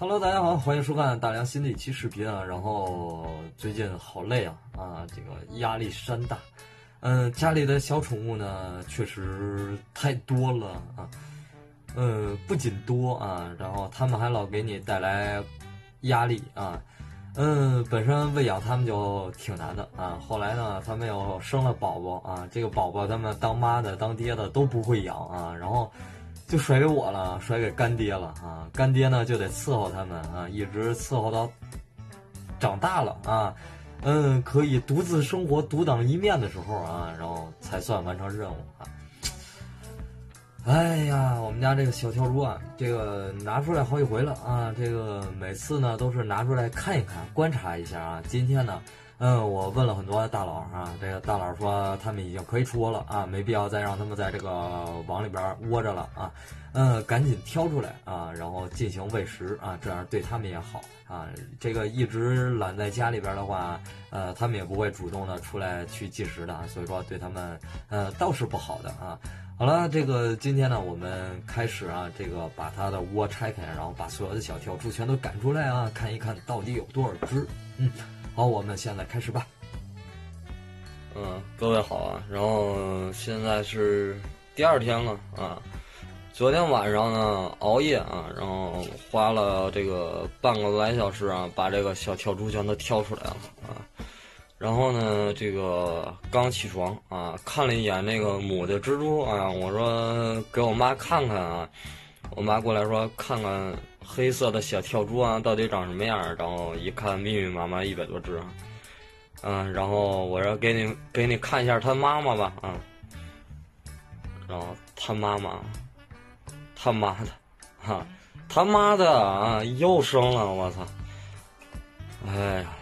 Hello，大家好，欢迎收看大梁新的一期视频啊。然后最近好累啊啊，这个压力山大。嗯，家里的小宠物呢，确实太多了啊。嗯，不仅多啊，然后他们还老给你带来压力啊。嗯，本身喂养它们就挺难的啊。后来呢，他们又生了宝宝啊，这个宝宝他们当妈的、当爹的都不会养啊，然后。就甩给我了，甩给干爹了啊！干爹呢就得伺候他们啊，一直伺候到长大了啊，嗯，可以独自生活、独当一面的时候啊，然后才算完成任务啊。哎呀，我们家这个小跳蛛啊，这个拿出来好几回了啊，这个每次呢都是拿出来看一看、观察一下啊。今天呢。嗯，我问了很多大佬啊，这个大佬说他们已经可以出窝了啊，没必要再让他们在这个网里边窝着了啊，嗯，赶紧挑出来啊，然后进行喂食啊，这样对他们也好啊。这个一直懒在家里边的话，呃，他们也不会主动的出来去进食的啊，所以说对他们呃倒是不好的啊。好了，这个今天呢，我们开始啊，这个把它的窝拆开，然后把所有的小跳蛛全都赶出来啊，看一看到底有多少只，嗯。好，我们现在开始吧。嗯，各位好啊。然后现在是第二天了啊。昨天晚上呢，熬夜啊，然后花了这个半个来小时啊，把这个小跳蛛全都挑出来了啊。然后呢，这个刚起床啊，看了一眼那个母的蜘蛛啊，我说给我妈看看啊。我妈过来说看看。黑色的小跳蛛啊，到底长什么样？然后一看，密密麻麻一百多只，嗯，然后我说给你给你看一下他妈妈吧，啊，然后他妈妈，他妈的，哈，他妈的啊，又生了，我操！哎呀，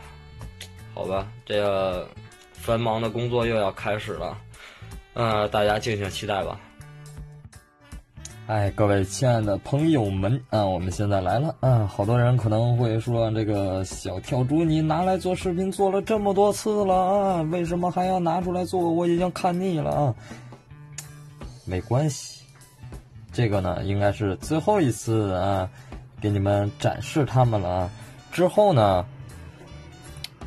好吧，这个繁忙的工作又要开始了，嗯，大家敬请期待吧。哎，各位亲爱的朋友们啊，我们现在来了啊！好多人可能会说，这个小跳猪你拿来做视频做了这么多次了啊，为什么还要拿出来做？我已经看腻了啊！没关系，这个呢应该是最后一次啊，给你们展示他们了啊。之后呢，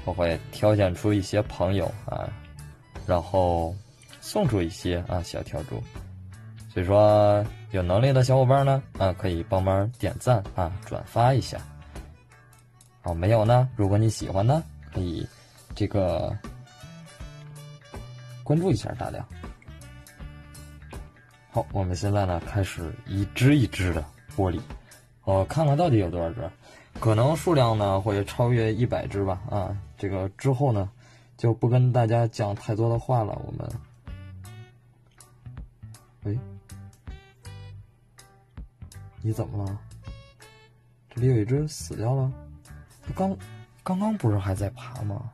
我会挑选出一些朋友啊，然后送出一些啊小跳猪。所以说。有能力的小伙伴呢，啊，可以帮忙点赞啊，转发一下。哦，没有呢，如果你喜欢呢，可以这个关注一下大亮。好，我们现在呢开始一只一只的剥离，我看看到底有多少只，可能数量呢会超越一百只吧。啊，这个之后呢就不跟大家讲太多的话了。我们，你怎么了？这里有一只死掉了，不刚刚刚不是还在爬吗？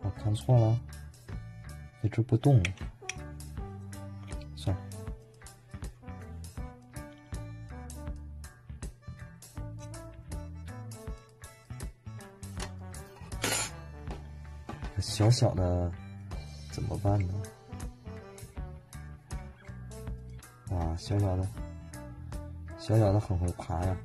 我看错了，一直不动，小小的怎么办呢？哇，小小的，小小的很会爬呀！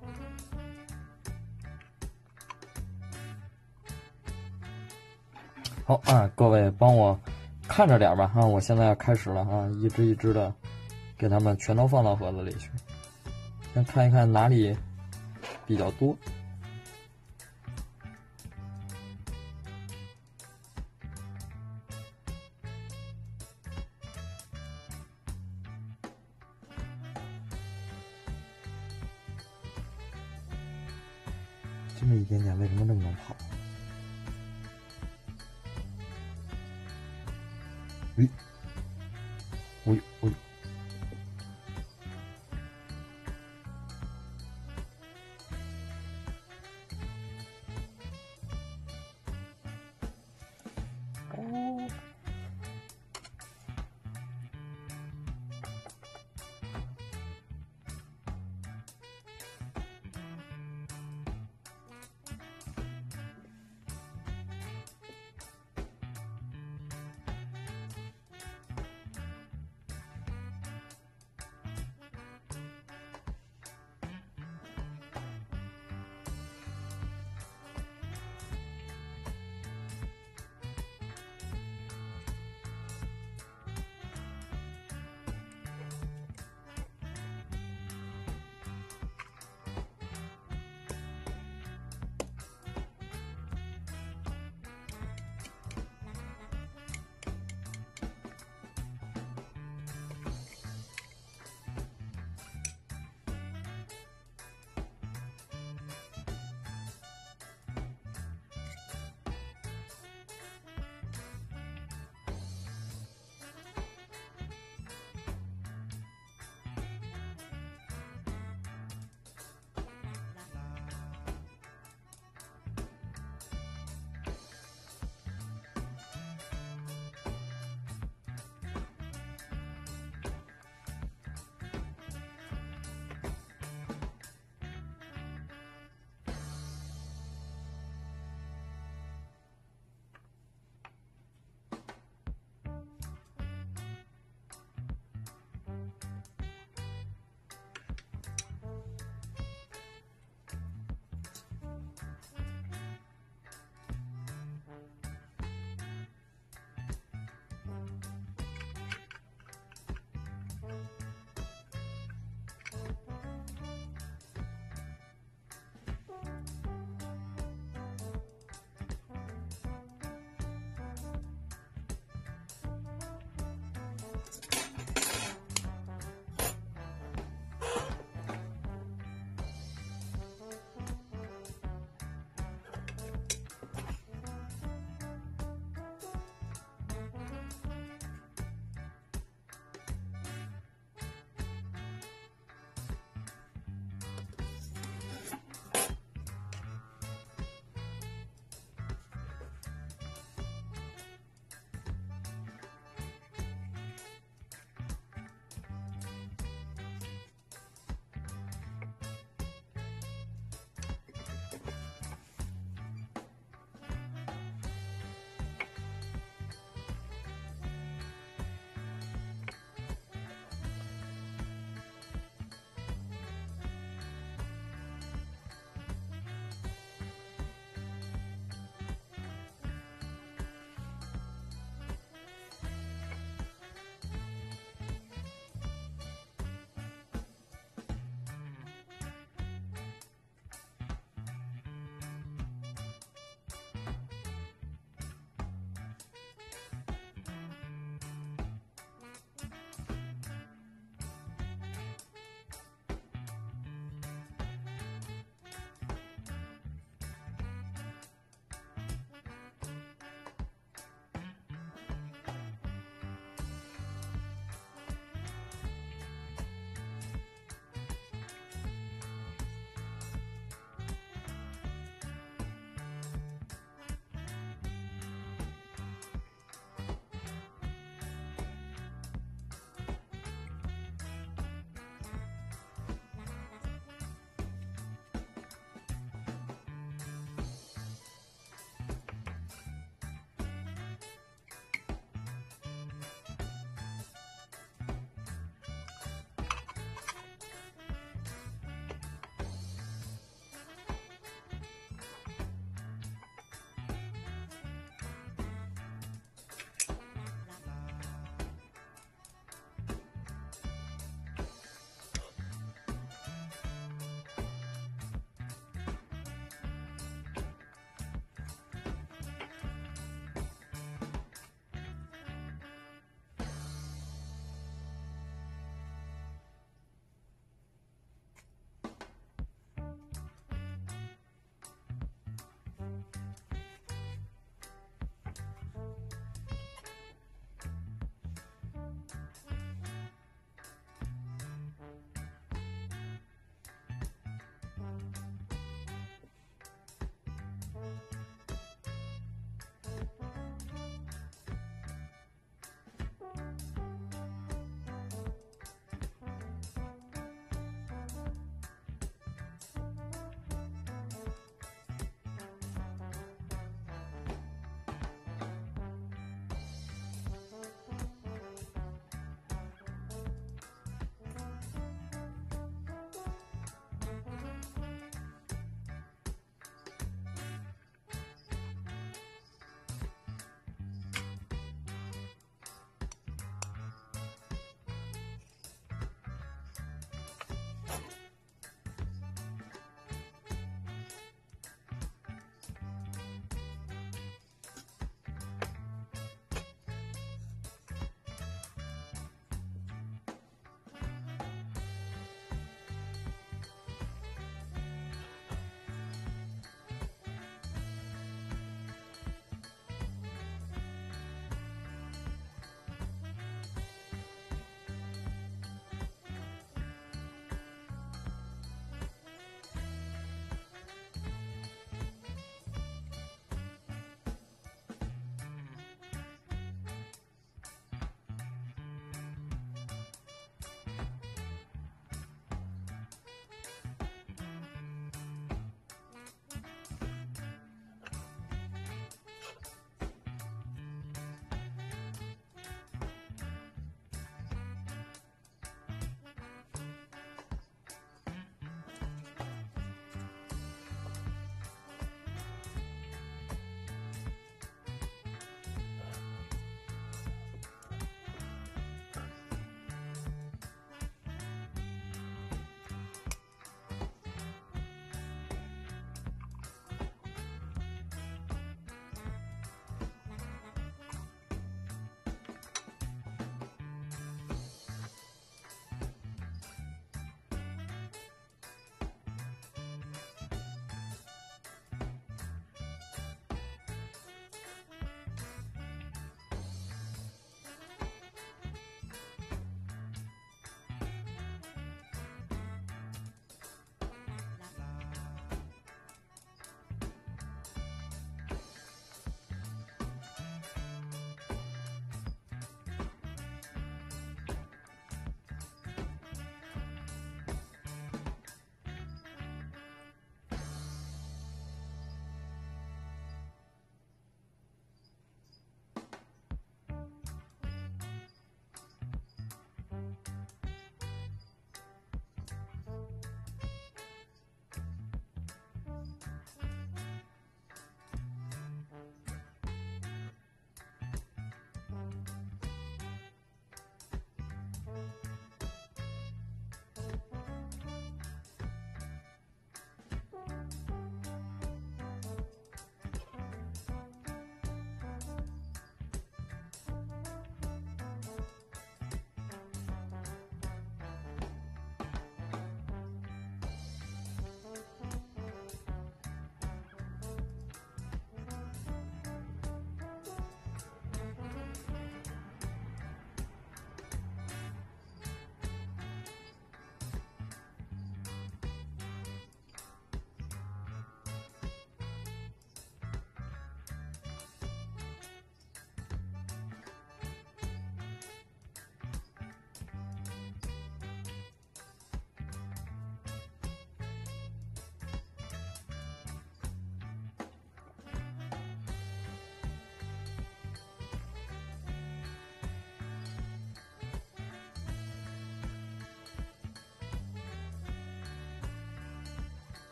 好啊，各位帮我看着点吧啊！我现在要开始了啊，一只一只的给他们全都放到盒子里去，先看一看哪里比较多。喂，喂喂。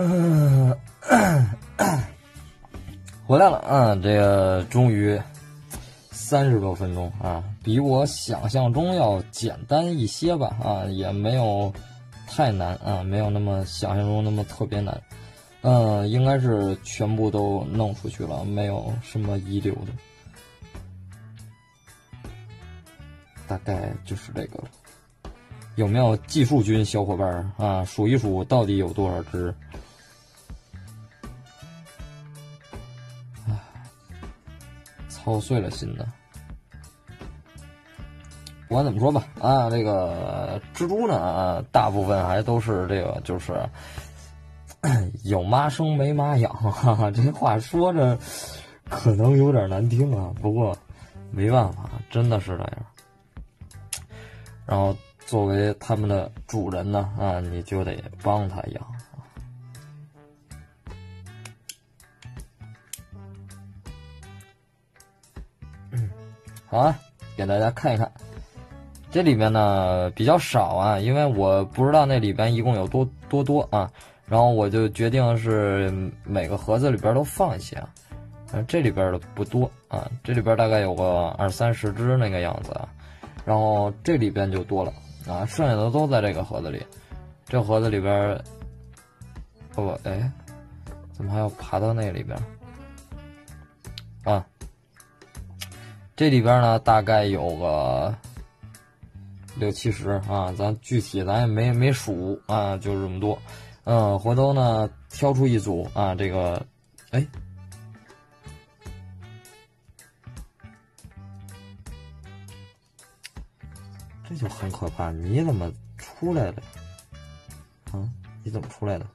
嗯，回来了啊！这个终于三十多分钟啊，比我想象中要简单一些吧啊，也没有太难啊，没有那么想象中那么特别难。嗯，应该是全部都弄出去了，没有什么遗留的。大概就是这个了。有没有计数军小伙伴啊？数一数到底有多少只？操碎了心的。不管怎么说吧，啊，这个蜘蛛呢，大部分还都是这个，就是有妈生没妈养，哈哈，这话说着可能有点难听啊，不过没办法，真的是这样。然后作为他们的主人呢，啊，你就得帮他养。啊，给大家看一看，这里面呢比较少啊，因为我不知道那里边一共有多多多啊，然后我就决定是每个盒子里边都放一些啊，这里边的不多啊，这里边大概有个二三十只那个样子啊，然后这里边就多了啊，剩下的都在这个盒子里，这盒子里边，不，哎，怎么还要爬到那里边？这里边呢，大概有个六七十啊，咱具体咱也没没数啊，就是这么多。嗯，回头呢挑出一组啊，这个，哎，这就很可怕。你怎么出来的？啊，你怎么出来的？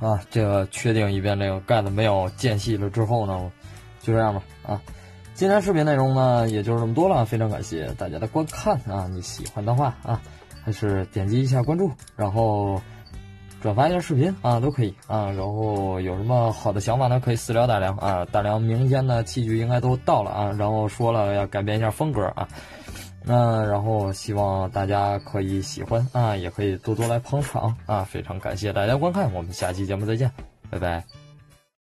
啊，这个确定一遍，这个盖子没有间隙了之后呢，就这样吧。啊，今天视频内容呢，也就是这么多了。非常感谢大家的观看啊！你喜欢的话啊，还是点击一下关注，然后转发一下视频啊，都可以啊。然后有什么好的想法呢，可以私聊大梁啊。大梁明天的器具应该都到了啊，然后说了要改变一下风格啊。那然后希望大家可以喜欢啊，也可以多多来捧场啊！非常感谢大家观看，我们下期节目再见，拜拜。